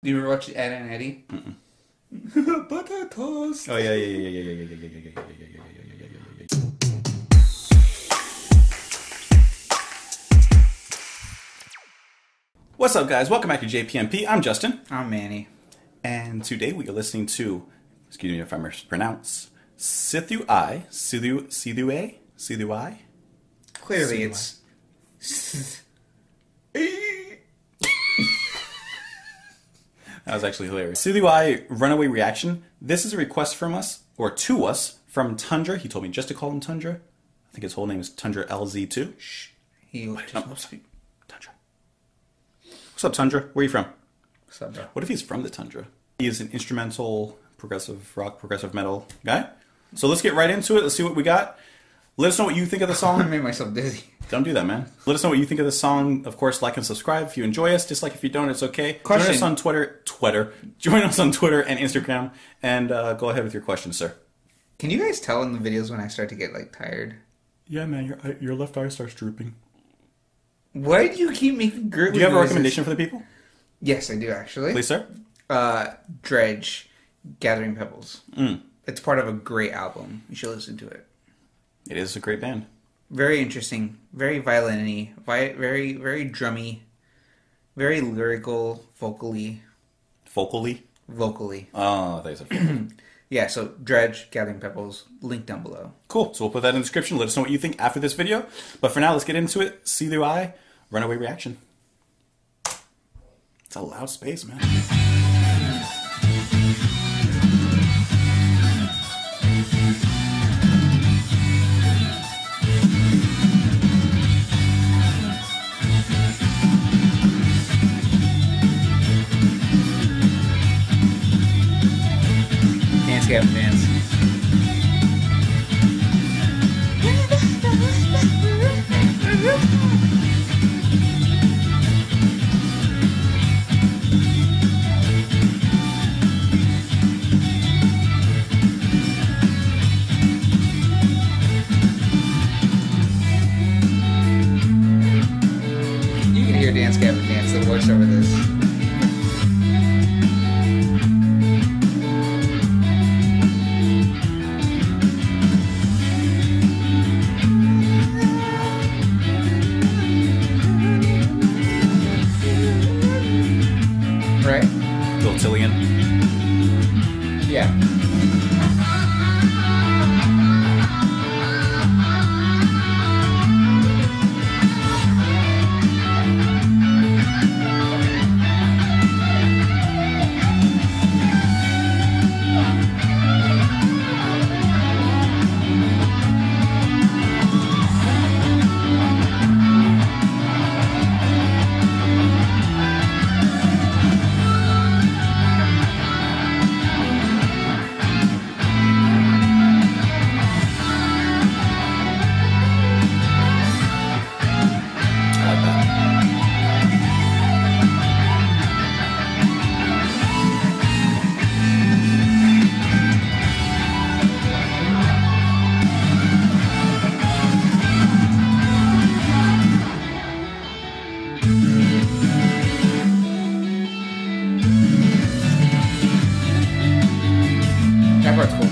Do you ever watch Ed and Eddie? Potatoes. Oh yeah, yeah, yeah, yeah, yeah, yeah, yeah, yeah, yeah, yeah, yeah, yeah, yeah, yeah, yeah, yeah, yeah. What's up, guys? Welcome back to JPMP. I'm Justin, I'm Manny. and today we are listening to, excuse me if I mispronounce, Sithu Aye, Sithu Sithu A, Sithu Aye. Clearly, it's. That was actually hilarious. Aye runaway reaction. This is a request from us or to us from Tundra. He told me just to call him Tundra. I think his whole name is Tundra LZ2. he No, just. Tundra. What's up, Tundra? Where are you from? What's up, bro? What if he's from the Tundra? He is an instrumental, progressive rock, progressive metal guy. So let's get right into it. Let's see what we got. Let us know what you think of the song. I song. made myself dizzy. don't do that, man. Let us know what you think of the song. Of course, like and subscribe if you enjoy us. Dislike if you don't. It's okay. Join Question. us on Twitter. Twitter. Join us on Twitter and Instagram. And uh, go ahead with your questions, sir. Can you guys tell in the videos when I start to get like tired? Yeah, man. Your your left eye starts drooping. Why do you keep making gurgly Do you have a recommendation for the people, Yes, I do actually. please, sir? Uh, Dredg, Gathering Pebbles. Mm. It's part of a great album. You should listen to it. It is a great band. Very interesting, very violin-y, vi- very very drummy, very lyrical, vocally, Vocally. vocally. Oh, thanks. Yeah, so Dredg, Gathering Pebbles, link down below. Cool. So we'll put that in the description. Let us know what you think after this video. But for now, let's get into it. Sithu Aye, runaway reaction. It's a loud space, man. champion. Roberts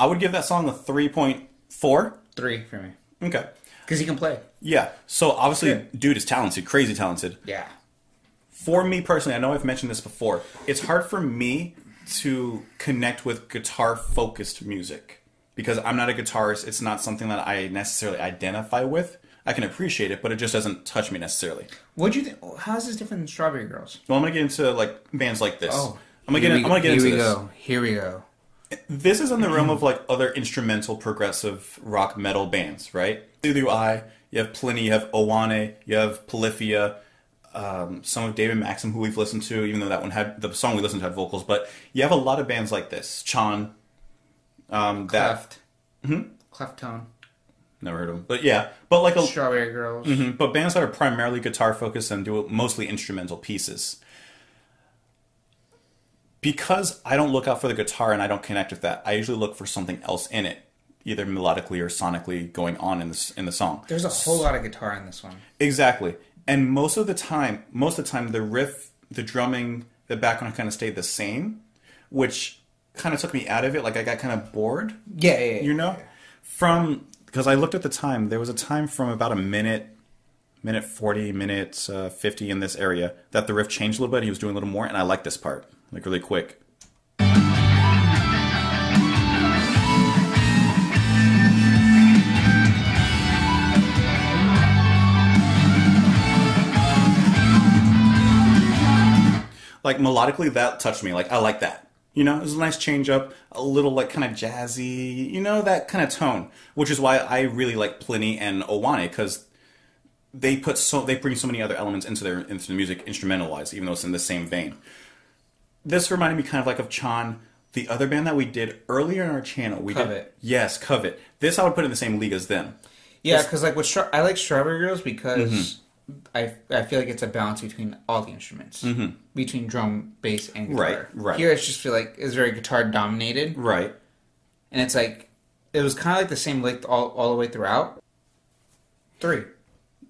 I would give that song a three point four. Three for me. Okay. Because he can play. Yeah. So obviously, Yeah. dude is talented, crazy talented. Yeah. For me personally, I know I've mentioned this before. It's hard for me to connect with guitar focused music because I'm not a guitarist. It's not something that I necessarily identify with. I can appreciate it, but it just doesn't touch me necessarily. What do you think? How is this different than Strawberry Girls? Well, I'm gonna get into like bands like this. Oh, I'm gonna Here get. we- I'm gonna get here into we this. go. Here we go. This is in the realm of like other instrumental progressive rock metal bands, right? Through I, you have Plini, you have Owane, you have Polyphia, um, some of David Maxim who we've listened to, even though that one had the song we listened to had vocals, but you have a lot of bands like this. Chon, um, that Cleft. Hmm? Cleft tone. never heard of them, but yeah, but like a Strawberry Girls. Mhm, but bands that are primarily guitar focused and do mostly instrumental pieces. Because I don't look out for the guitar and I don't connect with that, I usually look for something else in it, either melodically or sonically going on in the in the song. There's a whole lot of guitar in this one. Exactly. And most of the time, most of the time, the riff, the drumming, the background kind of stayed the same, which kind of took me out of it. Like I got kind of bored Yeah, yeah, yeah. you know from because i looked at the time there was a time from about a minute minute 40 minute uh, 50 in this area that the riff changed a little bit he was doing a little more and i like this part like really quick. Like melodically that touched me. Like i like that. You know it was a nice change up a little like kind of jazzy you know that kind of tone which is why i really like plini and owane because they put so they bring so many other elements into their into the music instrumental wise even though it's in the same vein this reminded me kind of like of chon the other band that we did earlier in our channel. We did yes covet. This i would put in the same league as them. Yeah, because like with Stra- I like Strawberry Girls because I I feel like it's a balance between all the instruments, mm-hmm. between drum, bass, and guitar. Right, right. Here, it's just feel like it's very guitar dominated, right. And it's like it was kind of like the same lick all all the way throughout. Three,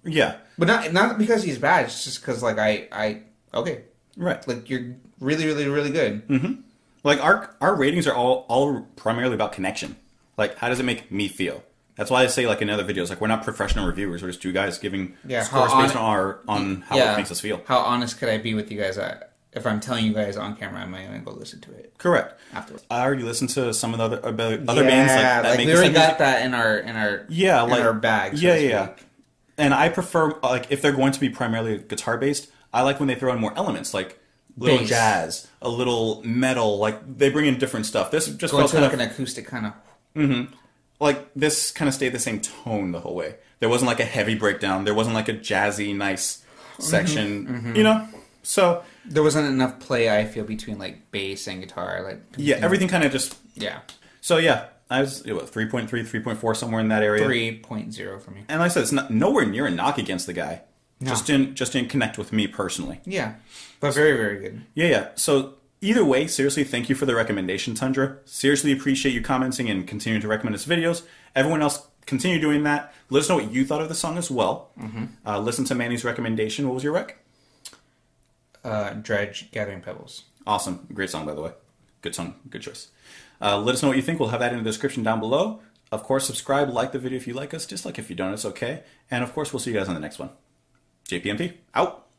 yeah. But not not because he's bad. It's just because like I I okay, right like you're really really really good. Mm-hmm. Like our our ratings are all all primarily about connection. Like how does it make me feel? That's why I say like in other videos, like we're not professional reviewers. We're just two guys giving Yeah, scores based on our on how yeah. it makes us feel. How honest could I be with you guys? If I'm telling you guys on camera, I might even go listen to it Correct. afterwards. I already listened to some of the other uh, other other bands like that make we already got that in our in our Yeah, in like our bag. so yeah, yeah. speak. And I prefer like if they're going to be primarily guitar based, I like when they throw in more elements like little Bass. jazz, a little metal. Like they bring in different stuff. This just Going felt to kind like of an acoustic kind of. Mm-hmm. like this kind of stayed the same tone the whole way. There wasn't like a heavy breakdown. There wasn't like a jazzy, nice mm-hmm. section. Mm-hmm. You know. So There wasn't enough play. I feel between like bass and guitar. Like yeah, everything kind of just. yeah, So yeah, I was know, 3.3, 3.4 somewhere in that area. three point zero for me. And like I said, it's not nowhere near a knock against the guy. Just didn't just didn't connect with me personally. Yeah, but very very good. Yeah, yeah. So either way, seriously, thank you for the recommendation, Tundra. Seriously appreciate you commenting and continuing to recommend us videos. Everyone else, continue doing that. Let us know what you thought of the song as well. Uh, listen to Manny's recommendation. What was your rec? Uh, Dredg, Gathering Pebbles. Awesome. Great song, by the way. Good song. Good choice. Uh, let us know what you think. We'll have that in the description down below. Of course, subscribe, like the video if you like us, dislike if you don't, it's okay. And of course, we'll see you guys on the next one. JPMP, out.